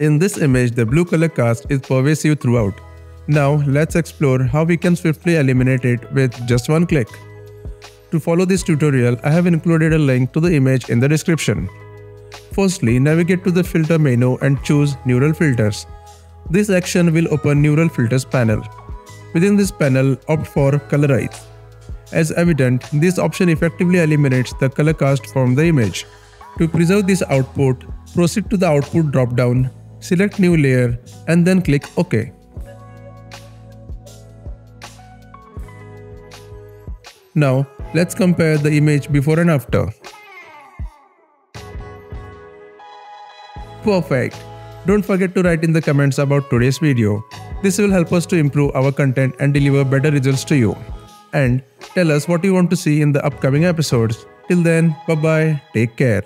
In this image, the blue color cast is pervasive throughout. Now let's explore how we can swiftly eliminate it with just one click. To follow this tutorial, I have included a link to the image in the description. Firstly, navigate to the filter menu and choose Neural Filters. This action will open Neural Filters panel. Within this panel, opt for Colorize. As evident, this option effectively eliminates the color cast from the image. To preserve this output, proceed to the output drop-down, select new layer and then click OK. Now, let's compare the image before and after. Perfect. Don't forget to write in the comments about today's video. This will help us to improve our content and deliver better results to you. And tell us what you want to see in the upcoming episodes. Till then, bye bye, take care.